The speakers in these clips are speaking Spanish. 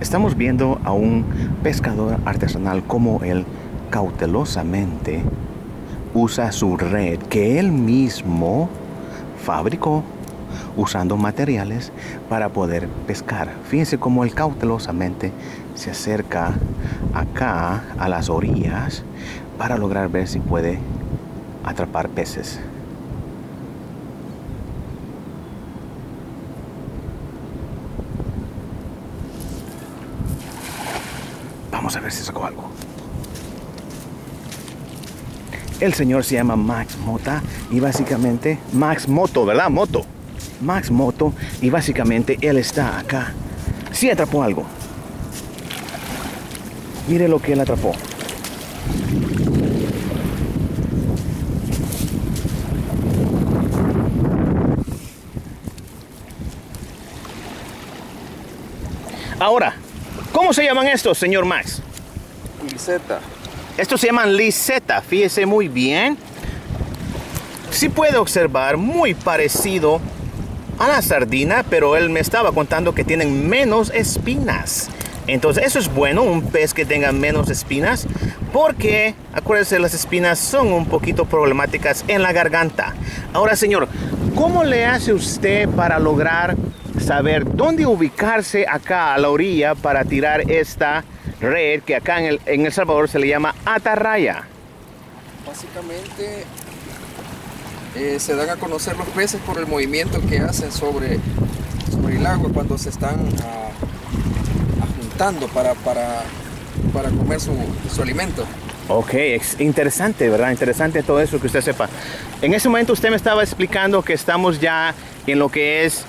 Estamos viendo a un pescador artesanal como él cautelosamente usa su red que él mismo fabricó usando materiales para poder pescar. Fíjense cómo él cautelosamente se acerca acá a las orillas para lograr ver si puede atrapar peces. Vamos a ver si sacó algo. El señor se llama Max Mota y básicamente Max Moto, ¿verdad? Moto. Max Moto y básicamente él está acá. Sí atrapó algo. Mire lo que él atrapó. Ahora, ¿cómo se llaman estos, señor Max? Liseta. Estos se llaman liseta, fíjese muy bien. Sí puede observar muy parecido a la sardina, pero él me estaba contando que tienen menos espinas. Entonces eso es bueno, un pez que tenga menos espinas, porque acuérdense, las espinas son un poquito problemáticas en la garganta. Ahora, señor, ¿cómo le hace usted para lograr saber dónde ubicarse acá a la orilla para tirar esta red que acá en El, en el Salvador se le llama atarraya? Básicamente eh, se dan a conocer los peces por el movimiento que hacen sobre, sobre el agua cuando se están ah, juntando para, para, para comer su, su alimento. Ok, es interesante, ¿verdad? Interesante todo eso que usted sepa. En ese momento usted me estaba explicando que estamos ya en lo que es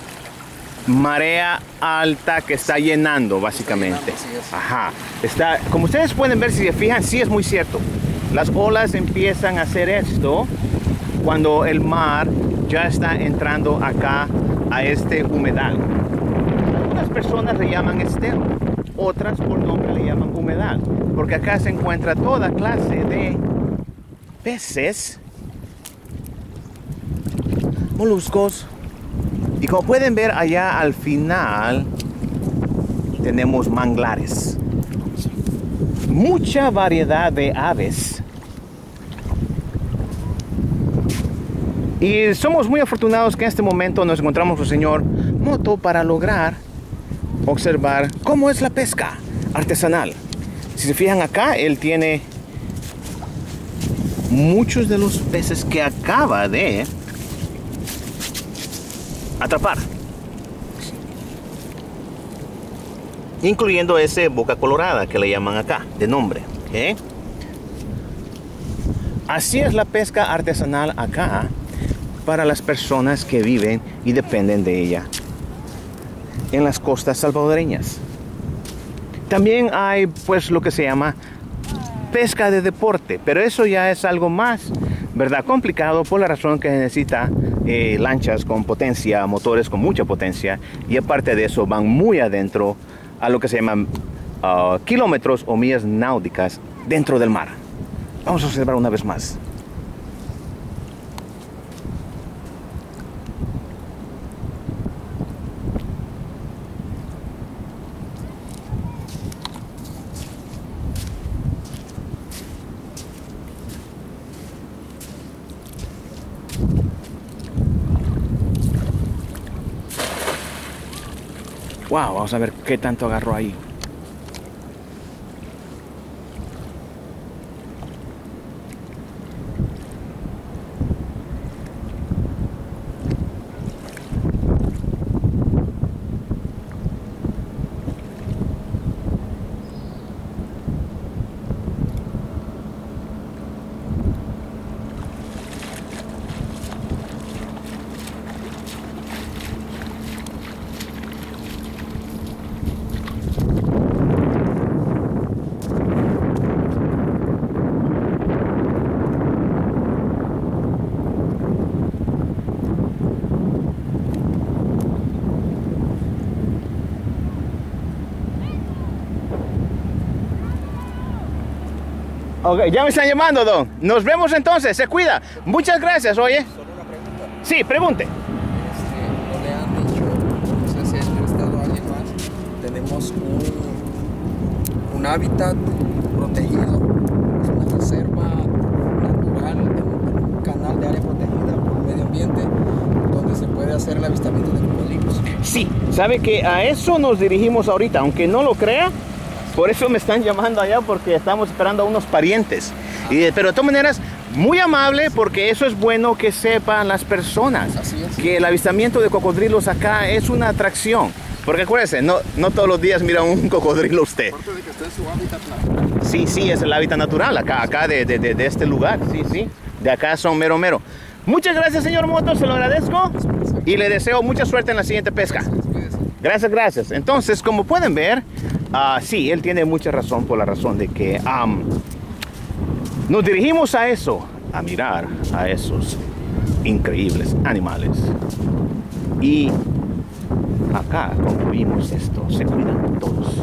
marea alta que está llenando, básicamente. Está llenando, así es. Ajá. Está, como ustedes pueden ver, si se fijan, sí es muy cierto. Las olas empiezan a hacer esto cuando el mar ya está entrando acá a este humedal. Algunas personas le llaman estero, otras por nombre le llaman humedal, porque acá se encuentra toda clase de peces, moluscos, y como pueden ver allá al final tenemos manglares. Mucha variedad de aves. Y somos muy afortunados que en este momento nos encontramos con el señor Moto para lograr observar cómo es la pesca artesanal. Si se fijan acá, él tiene muchos de los peces que acaba de atrapar. Incluyendo ese boca colorada que le llaman acá, de nombre. Así es la pesca artesanal acá para las personas que viven y dependen de ella en las costas salvadoreñas. También hay pues lo que se llama pesca de deporte, pero eso ya es algo más, ¿verdad? Complicado por la razón que necesita eh, lanchas con potencia, motores con mucha potencia y aparte de eso van muy adentro a lo que se llaman ah, kilómetros o millas náuticas dentro del mar. Vamos a observar una vez más. Wow, vamos a ver qué tanto agarró ahí. Ok, ya me están llamando, don. Nos vemos entonces, se cuida. Muchas gracias, oye. Solo una pregunta. Sí, pregunte. Este, no le han dicho, no sé si ha entrevistado a alguien más, tenemos un un hábitat protegido, es una reserva natural, un canal de área protegida por el medio ambiente, donde se puede hacer el avistamiento de cocodrilos. Sí, sabe que a eso nos dirigimos ahorita, aunque no lo crea, por eso me están llamando allá porque estamos esperando a unos parientes. Y, pero de todas maneras, muy amable porque eso es bueno que sepan las personas. Así es. Que el avistamiento de cocodrilos acá es una atracción. Porque acuérdense, no, no todos los días mira un cocodrilo usted. Aparte de que está en su hábitat natural. Sí, sí, es el hábitat natural acá, acá de, de- de- de este lugar. Sí, sí. De acá son mero mero. Muchas gracias, señor Moto, se lo agradezco. Y le deseo mucha suerte en la siguiente pesca. Gracias, gracias. Entonces, como pueden ver, Ah sí, él tiene mucha razón por la razón de que nos dirigimos a eso, a mirar a esos increíbles animales. Y acá concluimos esto. Se cuidan todos.